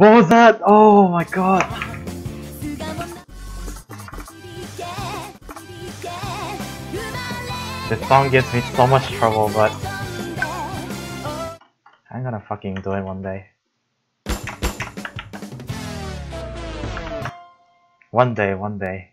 What was that? Oh my god. This song gives me so much trouble, but I'm gonna fucking do it one day. One day, one day.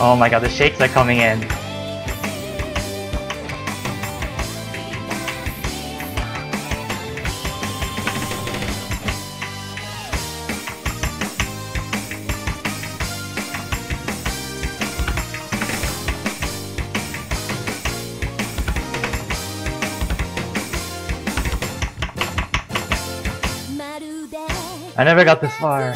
Oh my god, the shakes are coming in. I never got this far.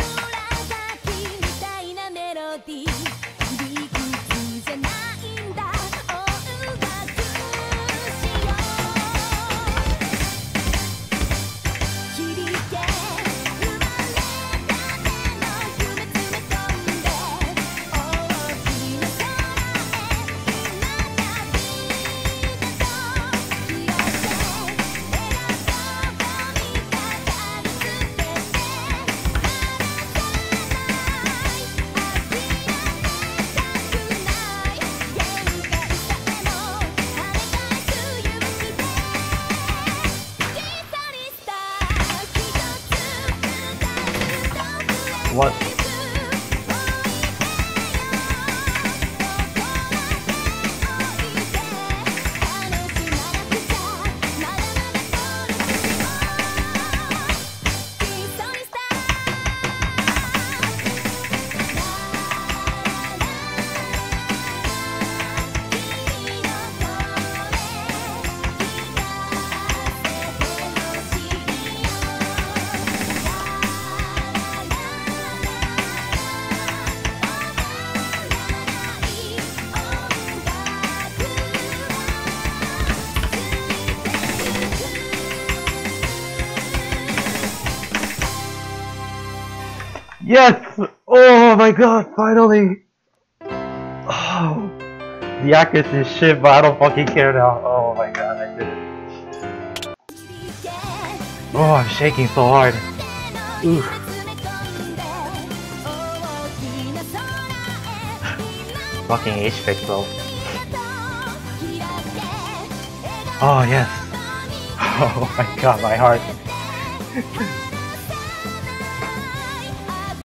What? Yes! Oh my god, finally! Oh, accuracy is shit, but I don't fucking care now. Oh my god, I did it. Oh, I'm shaking so hard. Ooh. fucking H-Fix though. Oh yes. Oh my god, my heart.